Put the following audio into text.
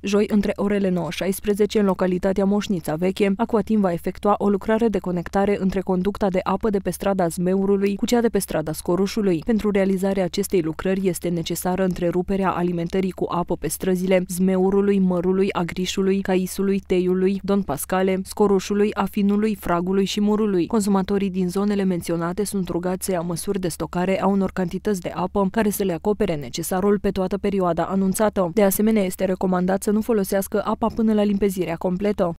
Joi, între orele 9-16, în localitatea Moșnița Veche, Aquatim va efectua o lucrare de conectare între conducta de apă de pe strada Zmeurului cu cea de pe strada Scorușului. Pentru realizarea acestei lucrări este necesară întreruperea alimentării cu apă pe străzile Zmeurului, Mărului, Agrișului, Caisului, Teiului, Don Pascale, Scorușului, Afinului, Fragului și Murului. Consumatorii din zonele menționate sunt rugați să ia măsuri de stocare a unor cantități de apă care să le acopere necesarul pe toată perioada anunțată. De asemenea, este recomandat să nu folosească apa până la limpezirea completă.